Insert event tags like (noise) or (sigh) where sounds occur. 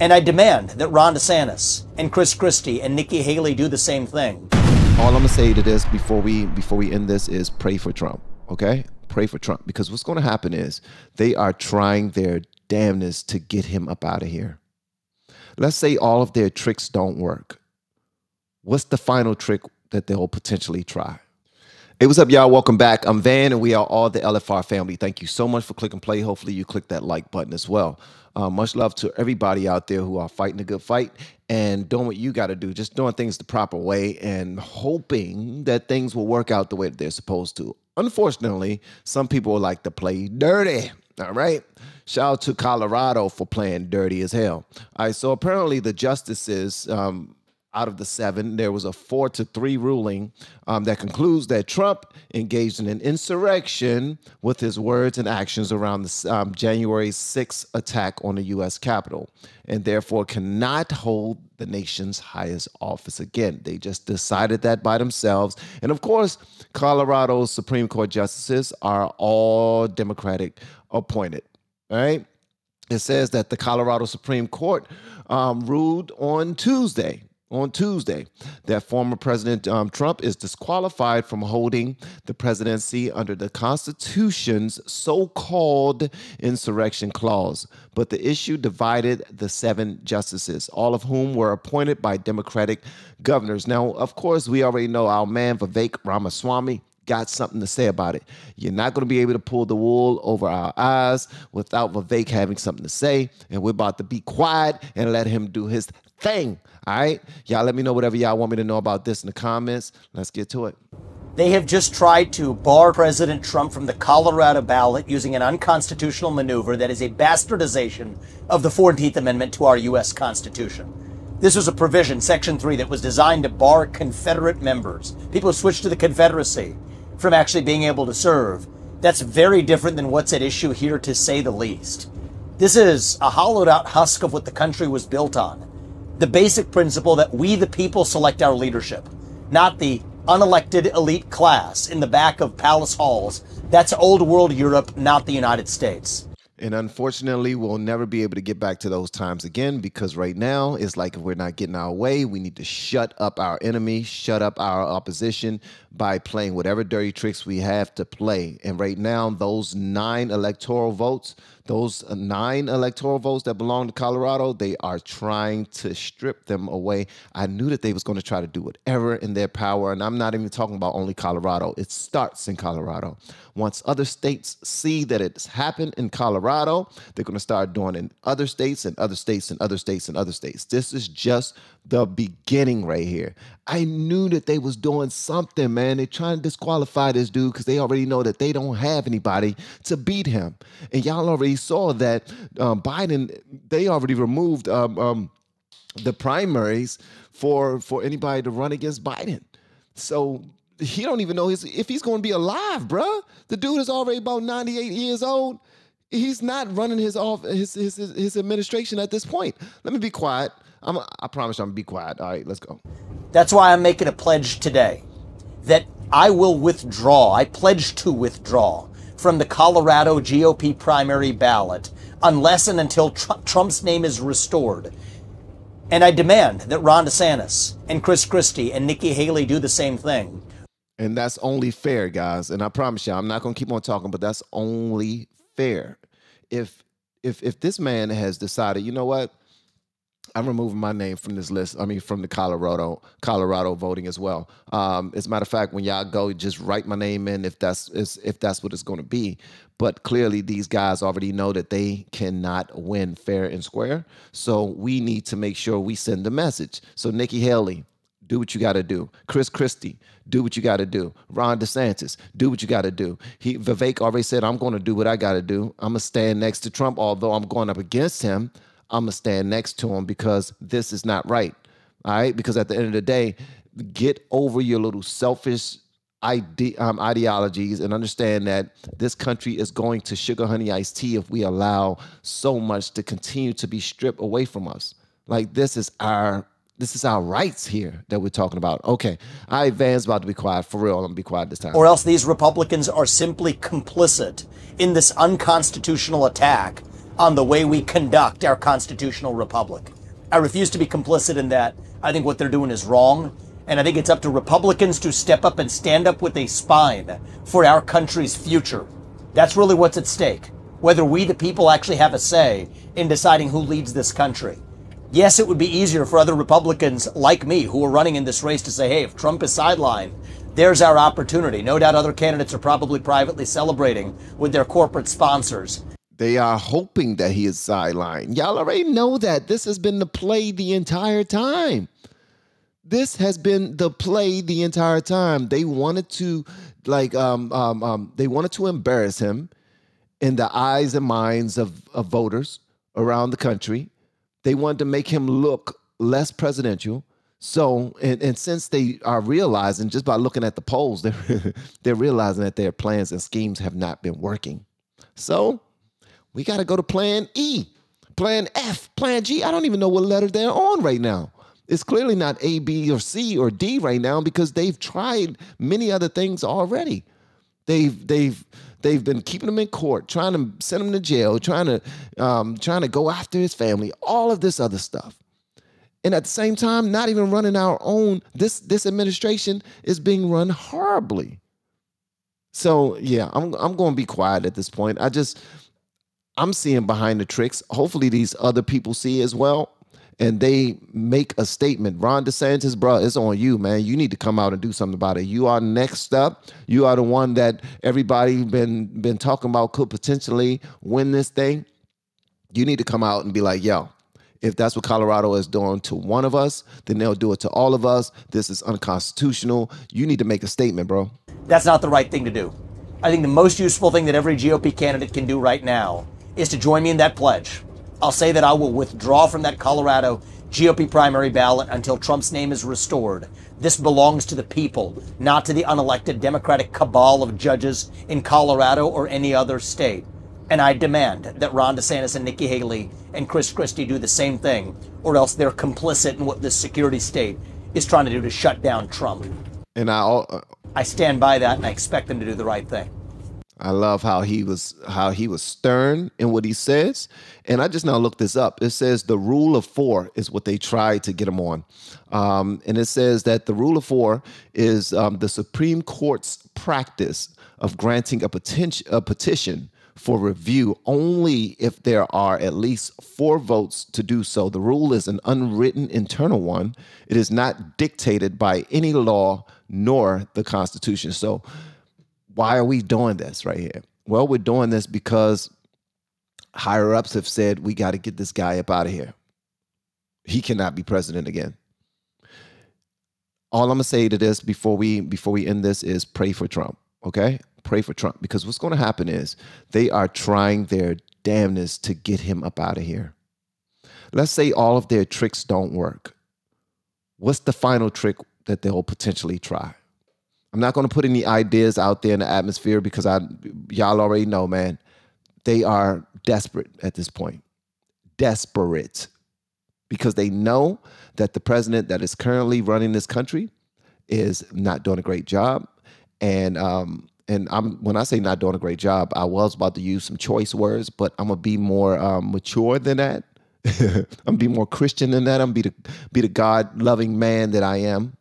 And I demand that Ron DeSantis and Chris Christie and Nikki Haley do the same thing. All I'm gonna say to this before we before we end this is pray for Trump. Okay, pray for Trump because what's going to happen is they are trying their damnness to get him up out of here. Let's say all of their tricks don't work. What's the final trick that they'll potentially try? Hey, what's up, y'all? Welcome back. I'm Van, and we are all the LFR family. Thank you so much for clicking play. Hopefully, you click that like button as well. Uh, much love to everybody out there who are fighting a good fight and doing what you got to do, just doing things the proper way and hoping that things will work out the way that they're supposed to. Unfortunately, some people like to play dirty. All right. Shout out to Colorado for playing dirty as hell. All right. So apparently, the justices, um, out of the seven. There was a four to three ruling um, that concludes that Trump engaged in an insurrection with his words and actions around the um, January 6th attack on the U.S. Capitol and therefore cannot hold the nation's highest office again. They just decided that by themselves. And of course, Colorado's Supreme Court justices are all Democratic appointed. right? It says that the Colorado Supreme Court um, ruled on Tuesday on Tuesday that former President um, Trump is disqualified from holding the presidency under the Constitution's so called insurrection clause. But the issue divided the seven justices, all of whom were appointed by Democratic governors. Now, of course, we already know our man Vivek Ramaswamy got something to say about it. You're not going to be able to pull the wool over our eyes without Vivek having something to say. And we're about to be quiet and let him do his thing. All right. Y'all let me know whatever y'all want me to know about this in the comments. Let's get to it. They have just tried to bar President Trump from the Colorado ballot using an unconstitutional maneuver that is a bastardization of the 14th Amendment to our U.S. Constitution. This was a provision, Section 3, that was designed to bar Confederate members, people who switched to the Confederacy, from actually being able to serve. That's very different than what's at issue here, to say the least. This is a hollowed out husk of what the country was built on the basic principle that we, the people, select our leadership, not the unelected elite class in the back of palace halls. That's old world Europe, not the United States. And unfortunately, we'll never be able to get back to those times again because right now it's like if we're not getting our way, we need to shut up our enemy, shut up our opposition by playing whatever dirty tricks we have to play. And right now, those nine electoral votes those uh, nine electoral votes that belong to Colorado, they are trying to strip them away. I knew that they was going to try to do whatever in their power, and I'm not even talking about only Colorado. It starts in Colorado. Once other states see that it's happened in Colorado, they're going to start doing in other states and other states and other states and other states. This is just the beginning right here. I knew that they was doing something, man. They trying to disqualify this dude because they already know that they don't have anybody to beat him. And y'all already saw that um, Biden, they already removed um, um, the primaries for for anybody to run against Biden. So he don't even know his, if he's going to be alive, bruh. The dude is already about 98 years old. He's not running his off his, his his administration at this point. Let me be quiet. I'm, I promise I'm gonna be quiet. All right, let's go. That's why I'm making a pledge today that I will withdraw. I pledge to withdraw from the Colorado GOP primary ballot unless and until Tr- Trump's name is restored. And I demand that Ron DeSantis and Chris Christie and Nikki Haley do the same thing. And that's only fair, guys. And I promise you, I'm not gonna keep on talking, but that's only fair. If if if this man has decided, you know what? I'm removing my name from this list. I mean, from the Colorado Colorado voting as well. Um, as a matter of fact, when y'all go, just write my name in if that's if that's what it's going to be. But clearly, these guys already know that they cannot win fair and square. So we need to make sure we send the message. So Nikki Haley, do what you got to do. Chris Christie, do what you got to do. Ron DeSantis, do what you got to do. He Vivek already said, I'm going to do what I got to do. I'm gonna stand next to Trump, although I'm going up against him. I'm gonna stand next to him because this is not right. All right, because at the end of the day, get over your little selfish ide- um, ideologies and understand that this country is going to sugar honey iced tea if we allow so much to continue to be stripped away from us. Like this is our this is our rights here that we're talking about. Okay, I Van's about to be quiet for real. I'm gonna be quiet this time. Or else these Republicans are simply complicit in this unconstitutional attack on the way we conduct our constitutional republic. I refuse to be complicit in that. I think what they're doing is wrong. And I think it's up to Republicans to step up and stand up with a spine for our country's future. That's really what's at stake. Whether we, the people, actually have a say in deciding who leads this country. Yes, it would be easier for other Republicans like me who are running in this race to say, hey, if Trump is sidelined, there's our opportunity. No doubt other candidates are probably privately celebrating with their corporate sponsors. They are hoping that he is sidelined. Y'all already know that. This has been the play the entire time. This has been the play the entire time. They wanted to, like, um, um, um, they wanted to embarrass him in the eyes and minds of, of voters around the country. They wanted to make him look less presidential. So, and, and since they are realizing just by looking at the polls, (laughs) they're they're realizing that their plans and schemes have not been working. So, we got to go to Plan E, Plan F, Plan G. I don't even know what letter they're on right now. It's clearly not A, B, or C or D right now because they've tried many other things already. They've they've they've been keeping him in court, trying to send him to jail, trying to um, trying to go after his family, all of this other stuff. And at the same time, not even running our own. This this administration is being run horribly. So yeah, I'm I'm going to be quiet at this point. I just I'm seeing behind the tricks. Hopefully, these other people see as well and they make a statement. Ron DeSantis, bro, it's on you, man. You need to come out and do something about it. You are next up. You are the one that everybody been been talking about could potentially win this thing. You need to come out and be like, yo, if that's what Colorado is doing to one of us, then they'll do it to all of us. This is unconstitutional. You need to make a statement, bro. That's not the right thing to do. I think the most useful thing that every GOP candidate can do right now is to join me in that pledge I'll say that I will withdraw from that Colorado GOP primary ballot until Trump's name is restored. This belongs to the people, not to the unelected Democratic cabal of judges in Colorado or any other state. And I demand that Ron DeSantis and Nikki Haley and Chris Christie do the same thing, or else they're complicit in what this security state is trying to do to shut down Trump. And I, uh, I stand by that, and I expect them to do the right thing. I love how he was how he was stern in what he says. And I just now looked this up. It says the rule of four is what they tried to get him on. Um, and it says that the rule of four is um, the Supreme Court's practice of granting a, petition, a petition for review only if there are at least four votes to do so. The rule is an unwritten internal one. It is not dictated by any law nor the Constitution. So why are we doing this right here? Well, we're doing this because higher ups have said we got to get this guy up out of here. He cannot be president again. All I'm gonna say to this before we before we end this is pray for Trump. Okay, pray for Trump because what's going to happen is they are trying their damnness to get him up out of here. Let's say all of their tricks don't work. What's the final trick that they'll potentially try? I'm not going to put any ideas out there in the atmosphere because I y'all already know, man. They are desperate at this point. Desperate. Because they know that the president that is currently running this country is not doing a great job. And um, and I'm when I say not doing a great job, I was about to use some choice words, but I'm gonna be more um, mature than that. (laughs) I'm gonna be more Christian than that. I'm gonna be the be the God loving man that I am